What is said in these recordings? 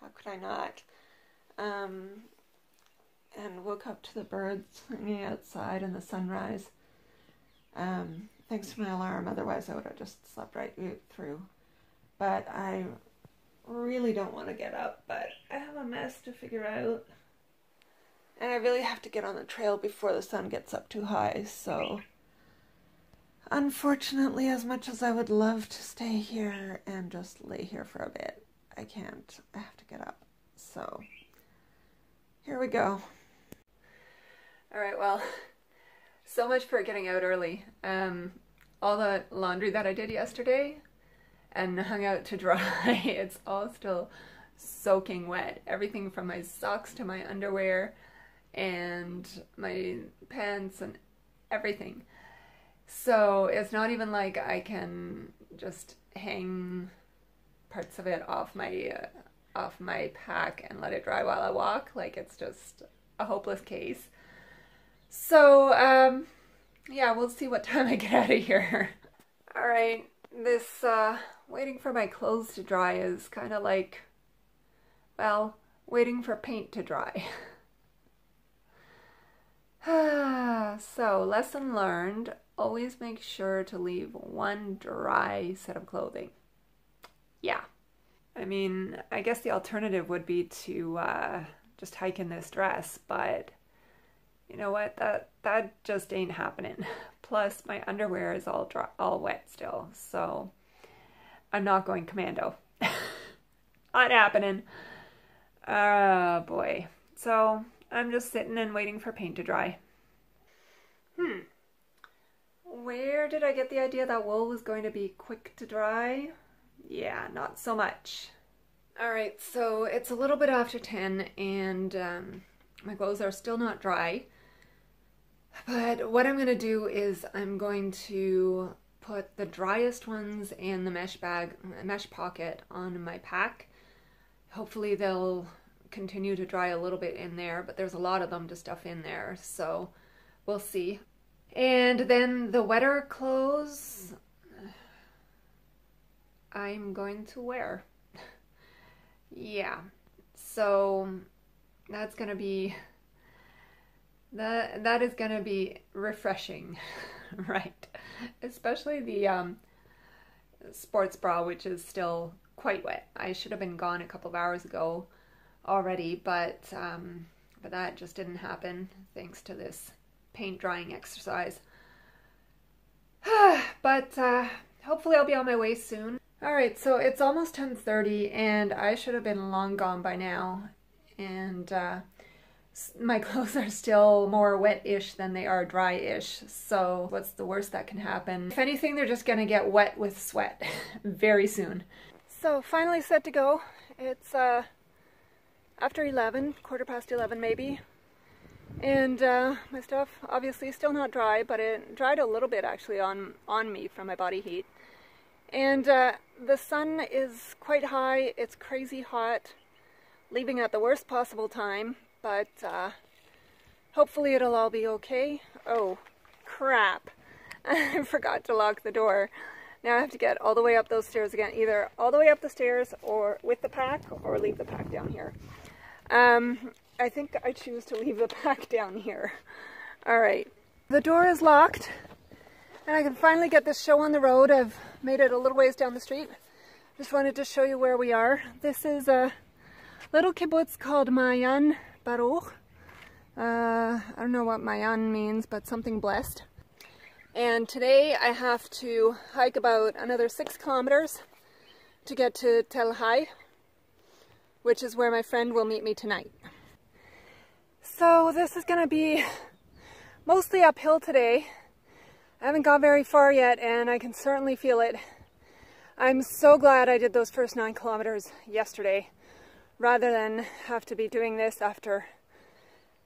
How could I not? Um, and woke up to the birds singing outside and the sunrise. Um, thanks to my alarm, otherwise I would have just slept right through. But I really don't want to get up, but I have a mess to figure out. And I really have to get on the trail before the sun gets up too high, so unfortunately, as much as I would love to stay here and just lay here for a bit, I can't. I have to get up. So here we go. All right, well, so much for getting out early. Um, all the laundry that I did yesterday and hung out to dry, it's all still soaking wet. Everything from my socks to my underwear and my pants and everything. So it's not even like I can just hang parts of it off my off my pack and let it dry while I walk. Like it's just a hopeless case. So um, yeah, we'll see what time I get out of here. All right, this uh, waiting for my clothes to dry is kind of like, well, waiting for paint to dry. so, lesson learned always make sure to leave one dry set of clothing. Yeah. I mean, I guess the alternative would be to uh, just hike in this dress, but you know what? That that just ain't happening. Plus, my underwear is all dry, all wet still, so I'm not going commando. not happening. Oh boy. So I'm just sitting and waiting for paint to dry. Hmm. Where did I get the idea that wool was going to be quick to dry? Yeah, not so much. Alright, so it's a little bit after 10 and um, my clothes are still not dry. But what I'm going to do is I'm going to put the driest ones in the mesh bag, mesh pocket on my pack. Hopefully they'll continue to dry a little bit in there, but there's a lot of them to stuff in there, so we'll see. And then the wetter clothes I'm going to wear. yeah, so that's to be that that is to be refreshing, right? Especially the um, sports bra, which is still quite wet. I should have been gone a couple of hours ago already, but um, but that just didn't happen thanks to this paint drying exercise. but uh, hopefully I'll be on my way soon. Alright, so it's almost 10.30 and I should have been long gone by now. And uh, my clothes are still more wet-ish than they are dry-ish, so what's the worst that can happen? If anything, they're just gonna get wet with sweat very soon. So finally set to go. It's uh, after 11, quarter past 11 maybe, and uh, my stuff obviously still not dry, but it dried a little bit actually on, on me from my body heat. And uh, the sun is quite high, it's crazy hot, leaving at the worst possible time, but uh, hopefully it'll all be okay. Oh, crap. I forgot to lock the door. Now I have to get all the way up those stairs again, either all the way up the stairs or with the pack or leave the pack down here. Um, I think I choose to leave the pack down here. All right, the door is locked and I can finally get this show on the road. I've made it a little ways down the street. Just wanted to show you where we are. This is a little kibbutz called Ma'ayan Baruch. Uh, I don't know what Mayan means, but something blessed. And today I have to hike about another six kilometers to get to Tel Hai, which is where my friend will meet me tonight. So this is going to be mostly uphill today. I haven't got very far yet and I can certainly feel it. I'm so glad I did those first nine kilometers yesterday rather than have to be doing this after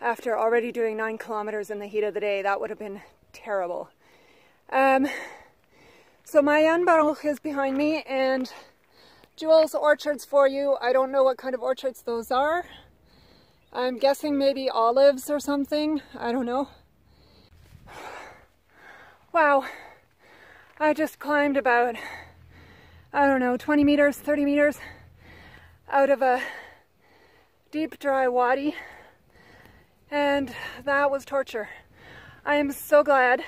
after already doing nine kilometers in the heat of the day. That would have been terrible. Um, so Ma'ayan Baruch is behind me and Jules orchards for you. I don't know what kind of orchards those are. I'm guessing maybe olives or something. I don't know. Wow. I just climbed about, I don't know, 20 meters, 30 meters out of a deep, dry wadi, and that was torture. I am so glad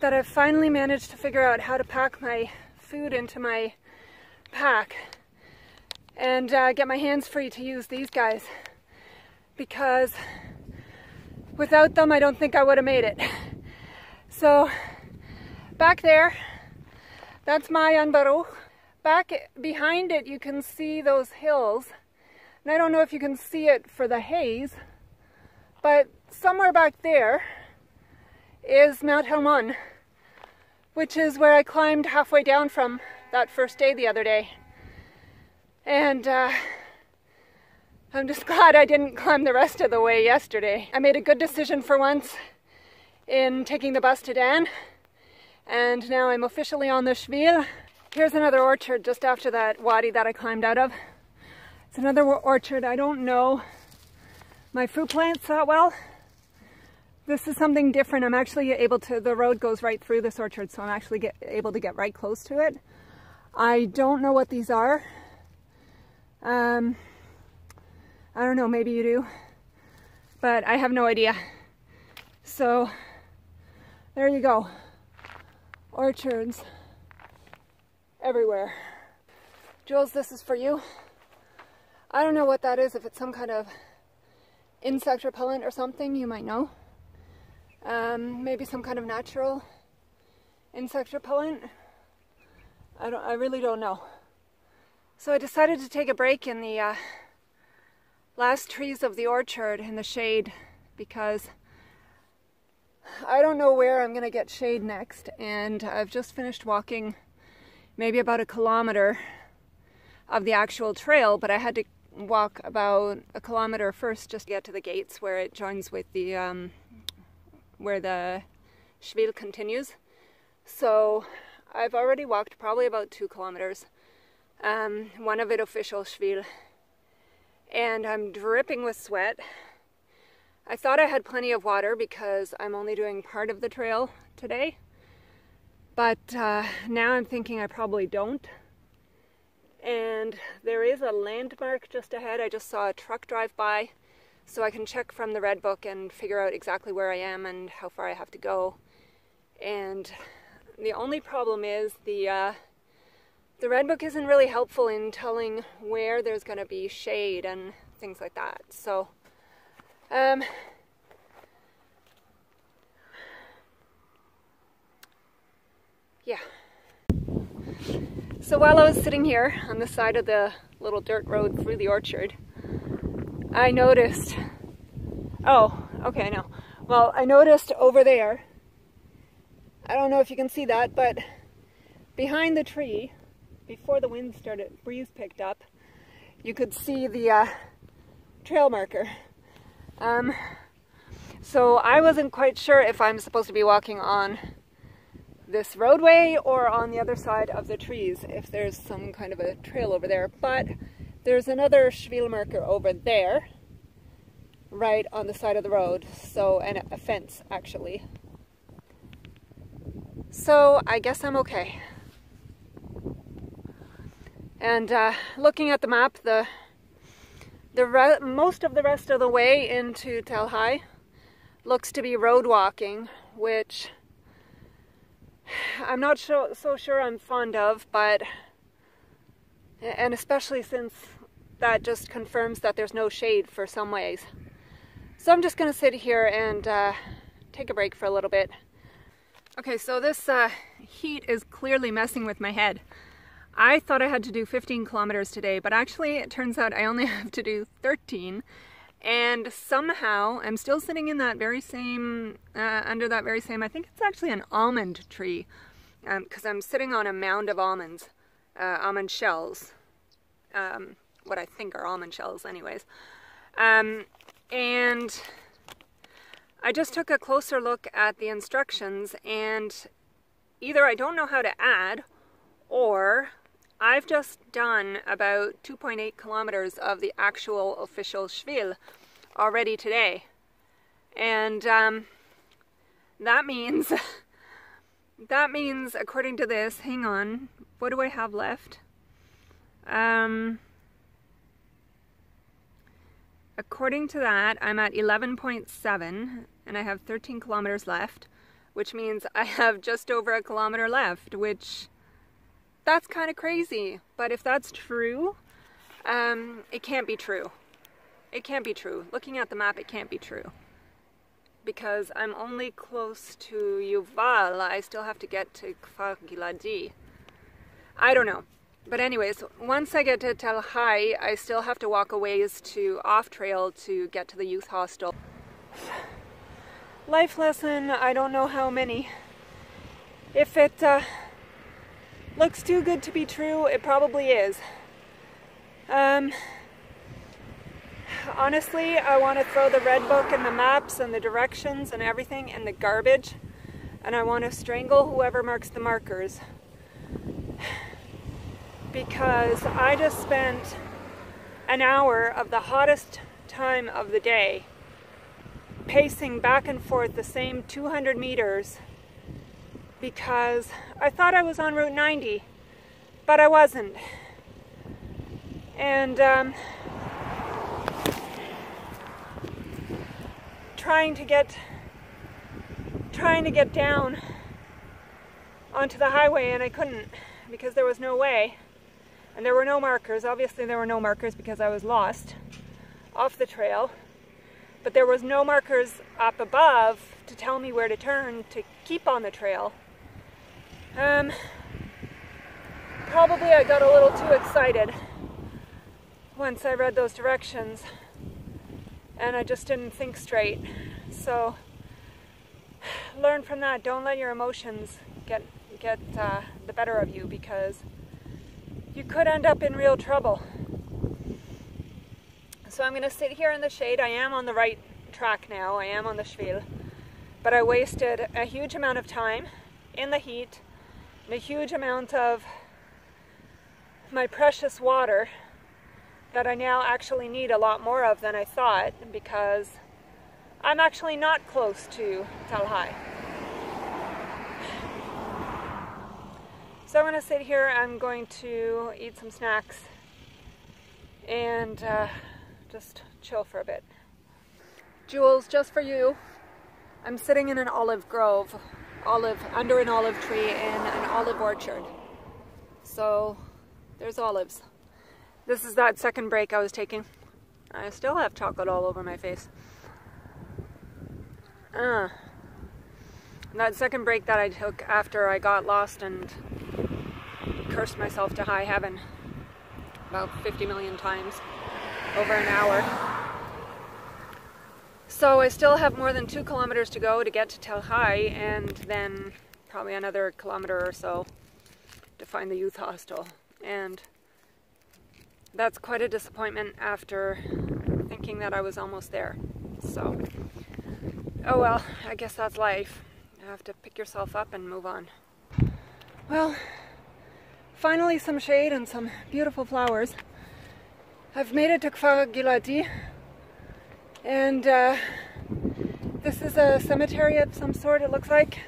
that I've finally managed to figure out how to pack my food into my pack and uh, get my hands free to use these guys because without them I don't think I would have made it. So back there, that's Ma'ayan Baruch. Back behind it you can see those hills and I don't know if you can see it for the haze but somewhere back there is Mount Hermon which is where I climbed halfway down from that first day the other day. And uh, I'm just glad I didn't climb the rest of the way yesterday. I made a good decision for once in taking the bus to Dan, and now I'm officially on the Shvil. Here's another orchard just after that wadi that I climbed out of. It's another orchard. I don't know my fruit plants that well. This is something different. I'm actually able to, the road goes right through this orchard, so I'm actually get, able to get right close to it. I don't know what these are. Um, I don't know, maybe you do, but I have no idea. So there you go. Orchards everywhere. Jules, this is for you. I don't know what that is, if it's some kind of insect repellent or something, you might know. Um, maybe some kind of natural insect repellent. I don't. I really don't know. So I decided to take a break in the uh, last trees of the orchard in the shade because I don't know where I'm going to get shade next. And I've just finished walking maybe about a kilometer of the actual trail, but I had to walk about a kilometer first just to get to the gates where it joins with the um, where the Shvil continues. So I've already walked probably about two kilometers, um, one of it official Shvil, and I'm dripping with sweat. I thought I had plenty of water because I'm only doing part of the trail today, but uh, now I'm thinking I probably don't. And there is a landmark just ahead. I just saw a truck drive by so I can check from the red book and figure out exactly where I am and how far I have to go. And the only problem is the uh, the red book isn't really helpful in telling where there's going to be shade and things like that. So, um, yeah. So while I was sitting here on the side of the little dirt road through the orchard, I noticed, oh, okay, no. Well, I noticed over there, I don't know if you can see that, but behind the tree, before the wind started, breeze picked up, you could see the uh, trail marker. Um, so I wasn't quite sure if I'm supposed to be walking on this roadway or on the other side of the trees, if there's some kind of a trail over there. But there's another Shvil marker over there, right on the side of the road, so, and a fence actually. So I guess I'm okay. And uh, looking at the map, the the most of the rest of the way into Tel Hai looks to be road walking, which I'm not so, so sure I'm fond of, but and especially since that just confirms that there's no shade for some ways. So I'm just gonna sit here and uh, take a break for a little bit. Okay, so this uh, heat is clearly messing with my head. I thought I had to do 15 kilometers today, but actually it turns out I only have to do 13. And somehow I'm still sitting in that very same, uh, under that very same, I think it's actually an almond tree, because um, I'm sitting on a mound of almonds, uh, almond shells, um, what I think are almond shells anyways. Um, and I just took a closer look at the instructions and either I don't know how to add or I've just done about 2.8 kilometers of the actual official Shvil already today. And um, that means that means, according to this, hang on, what do I have left? Um, according to that, I'm at 11.7 and I have 13 kilometers left, which means I have just over a kilometer left, which that's kind of crazy. But if that's true, um, it can't be true. It can't be true. Looking at the map, it can't be true. Because I'm only close to Yuval. I still have to get to Kfar Giladi. I don't know. But anyways, once I get to Tel Hai, I still have to walk a ways to off trail to get to the youth hostel. Life lesson, I don't know how many. If it uh, looks too good to be true, it probably is. Um, honestly, I want to throw the red book and the maps and the directions and everything in the garbage. And I want to strangle whoever marks the markers. Because I just spent an hour of the hottest time of the day pacing back and forth the same 200 meters because I thought I was on Route 90, but I wasn't. And um, trying to get trying to get down onto the highway and I couldn't because there was no way and there were no markers obviously there were no markers because I was lost off the trail but there was no markers up above to tell me where to turn to keep on the trail um, probably I got a little too excited once I read those directions and I just didn't think straight. So learn from that. Don't let your emotions get get uh, the better of you because you could end up in real trouble. So I'm going to sit here in the shade. I am on the right track now. I am on the Shvil. But I wasted a huge amount of time in the heat a huge amount of my precious water that I now actually need a lot more of than I thought because I'm actually not close to Tel Hai. So I'm going to sit here, I'm going to eat some snacks and uh, just chill for a bit. Jules, just for you, I'm sitting in an olive grove, olive under an olive tree in an olive orchard. So there's olives. This is that second break I was taking. I still have chocolate all over my face. Uh, that second break that I took after I got lost and cursed myself to high heaven about 50 million times over an hour. So I still have more than two kilometers to go to get to Tel Hai and then probably another kilometer or so to find the youth hostel. And that's quite a disappointment after thinking that I was almost there. So, oh well, I guess that's life. You have to pick yourself up and move on. Well, finally some shade and some beautiful flowers. I've made it to Kfar Giladi, and uh, this is a cemetery of some sort, it looks like.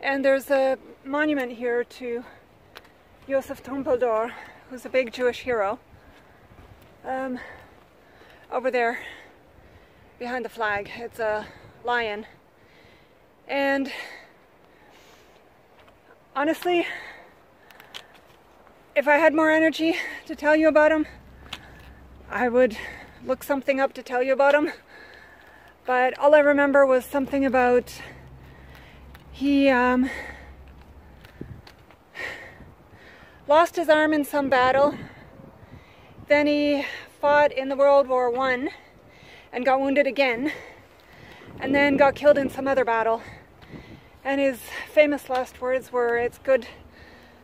And there's a monument here to Yosef Trumpeldor, who's a big Jewish hero. Um, over there behind the flag, it's a lion. And honestly, if I had more energy to tell you about him, I would look something up to tell you about him. But all I remember was something about he um, lost his arm in some battle. Then he fought in the World War One and got wounded again, and then got killed in some other battle. And his famous last words were, "It's good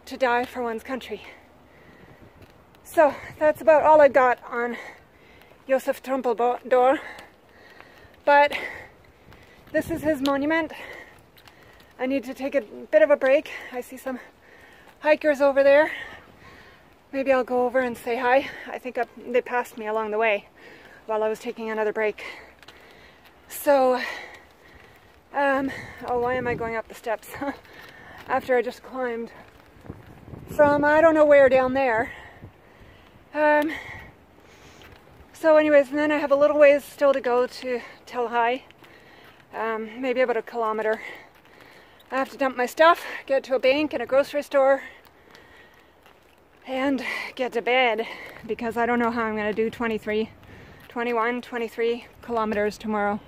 to die for one's country." So that's about all I got on Josef Trumpeldor. But this is his monument. I need to take a bit of a break. I see some hikers over there. Maybe I'll go over and say hi. I think I, they passed me along the way while I was taking another break. So, um, oh, why am I going up the steps? after I just climbed from I don't know where down there. Um, so anyways, and then I have a little ways still to go to Tel Hai, um, maybe about a kilometer. I have to dump my stuff, get to a bank and a grocery store, and get to bed because I don't know how I'm going to do 23, 21, 23 kilometers tomorrow.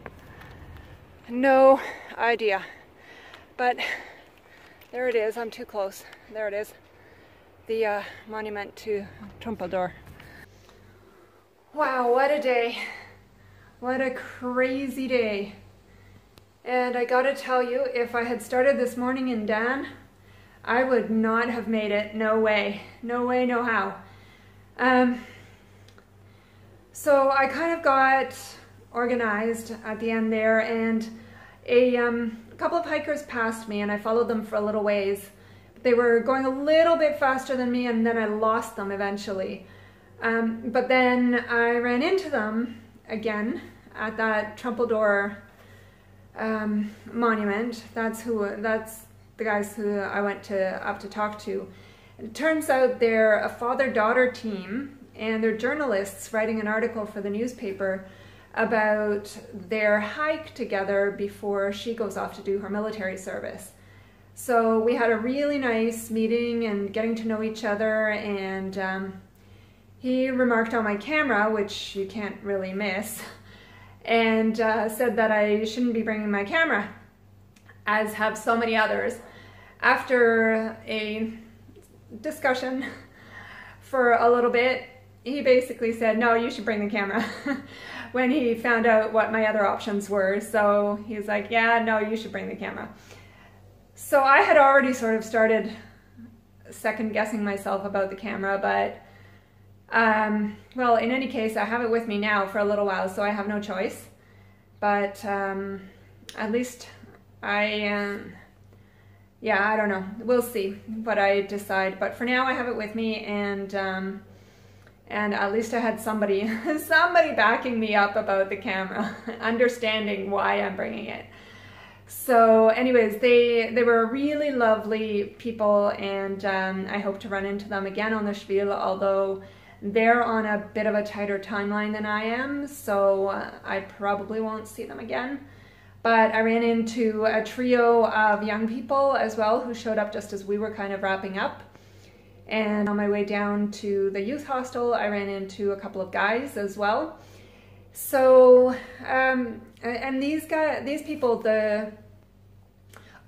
No idea. But there it is. I'm too close. There it is. The uh, monument to Trumpeldor. Wow, what a day. What a crazy day. And I gotta tell you, if I had started this morning in Dan, I would not have made it. No way. No way, no how. Um, so I kind of got organized at the end there and a, um, a couple of hikers passed me and I followed them for a little ways. They were going a little bit faster than me and then I lost them eventually. Um, but then I ran into them again at that Trumpeldor um, monument. That's who. That's the guys who I went to up to talk to. It turns out they're a father-daughter team, and they're journalists writing an article for the newspaper about their hike together before she goes off to do her military service. So we had a really nice meeting and getting to know each other, and um, he remarked on my camera, which you can't really miss, and uh, said that I shouldn't be bringing my camera, as have so many others. After a discussion for a little bit, he basically said, no, you should bring the camera when he found out what my other options were. So he's like, yeah, no, you should bring the camera. So I had already sort of started second guessing myself about the camera, but um, well, in any case, I have it with me now for a little while, so I have no choice. But um, at least I, um, yeah, I don't know. We'll see what I decide. But for now, I have it with me, and um, and at least I had somebody, somebody backing me up about the camera, understanding why I'm bringing it. So, anyways, they they were really lovely people, and um, I hope to run into them again on the Shvil, although they're on a bit of a tighter timeline than I am, so uh, I probably won't see them again. But I ran into a trio of young people as well who showed up just as we were kind of wrapping up. And on my way down to the youth hostel, I ran into a couple of guys as well. So, um, and these guys, these people, the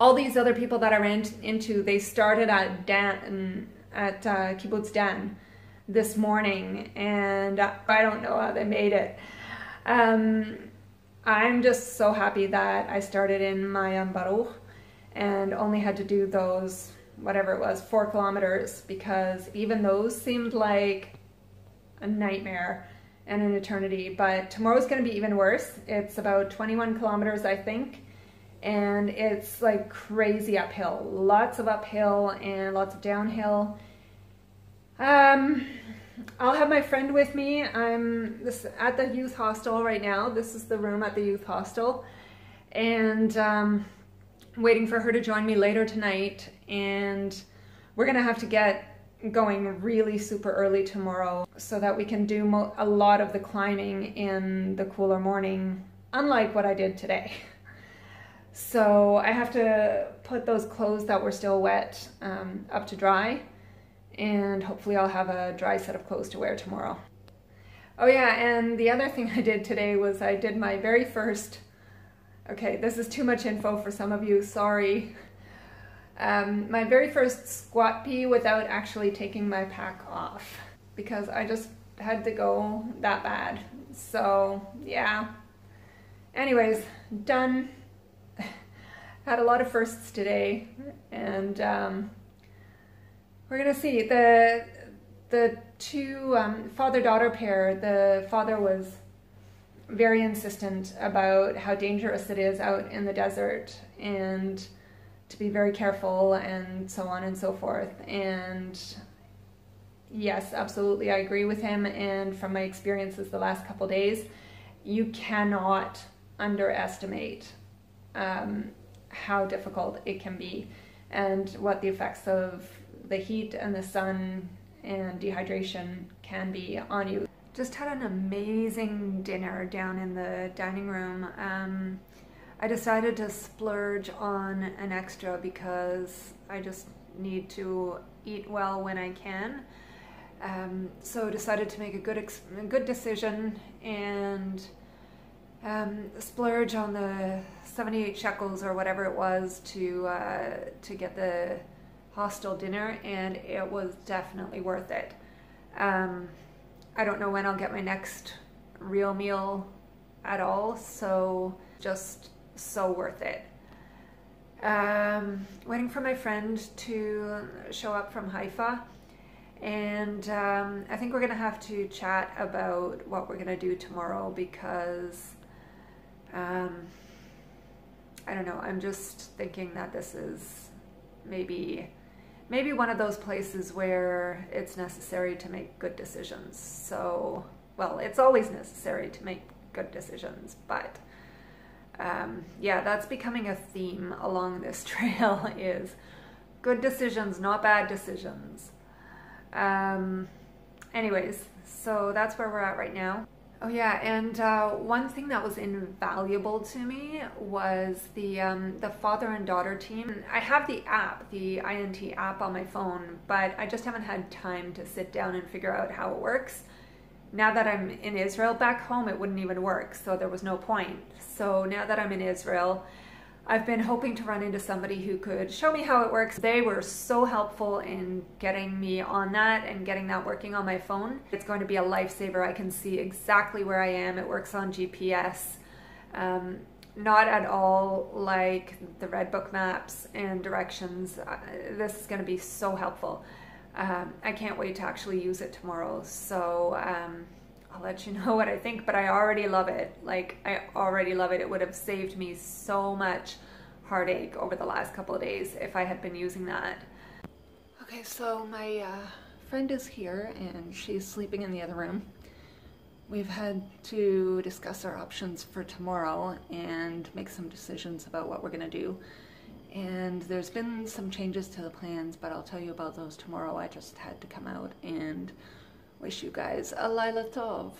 all these other people that I ran into, they started at Dan at uh, Kibbutz Dan this morning, and I don't know how they made it. Um, I'm just so happy that I started in Ma'ayan Baruch and only had to do those, whatever it was, four kilometers, because even those seemed like a nightmare and an eternity. But tomorrow's going to be even worse. It's about 21 kilometers, I think, and it's like crazy uphill. Lots of uphill and lots of downhill. Um, I'll have my friend with me. I'm this at the youth hostel right now. This is the room at the youth hostel, and um, waiting for her to join me later tonight. And we're gonna have to get going really super early tomorrow so that we can do a lot of the climbing in the cooler morning, unlike what I did today. So I have to put those clothes that were still wet um, up to dry and hopefully I'll have a dry set of clothes to wear tomorrow. Oh yeah, and the other thing I did today was I did my very first, okay, this is too much info for some of you, sorry. Um, my very first squat pee without actually taking my pack off because I just had to go that bad. So yeah. Anyways, done. Had a lot of firsts today and um, we're gonna see the the two um, father-daughter pair. The father was very insistent about how dangerous it is out in the desert and to be very careful and so on and so forth. And yes, absolutely, I agree with him. And from my experiences the last couple days, you cannot underestimate um, how difficult it can be and what the effects of the heat and the sun and dehydration can be on you. Just had an amazing dinner down in the dining room. Um, I decided to splurge on an extra because I just need to eat well when I can. Um, so decided to make a good a good decision and um, splurge on the 78 shekels or whatever it was to uh, to get the hostel dinner, and it was definitely worth it. Um, I don't know when I'll get my next real meal at all, so just so worth it. Um, waiting for my friend to show up from Haifa, and um, I think we're gonna have to chat about what we're gonna do tomorrow because um, I don't know. I'm just thinking that this is maybe maybe one of those places where it's necessary to make good decisions. So, well, it's always necessary to make good decisions, but um, yeah, that's becoming a theme along this trail is good decisions, not bad decisions. Um, anyways, so that's where we're at right now. Oh yeah, and uh, one thing that was invaluable to me was the um, the father and daughter team. I have the app, the INT app on my phone, but I just haven't had time to sit down and figure out how it works. Now that I'm in Israel back home, it wouldn't even work, so there was no point. So now that I'm in Israel, I've been hoping to run into somebody who could show me how it works. They were so helpful in getting me on that and getting that working on my phone. It's going to be a lifesaver. I can see exactly where I am. It works on GPS. Um, not at all like the Redbook maps and directions. Uh, this is going to be so helpful. Um, I can't wait to actually use it tomorrow. So um, I'll let you know what I think, but I already love it. Like, I already love it. It would have saved me so much heartache over the last couple of days if I had been using that. Okay, so my uh, friend is here and she's sleeping in the other room. We've had to discuss our options for tomorrow and make some decisions about what we're gonna do. And there's been some changes to the plans, but I'll tell you about those tomorrow. I just had to come out and Wish you guys a Lila Tov.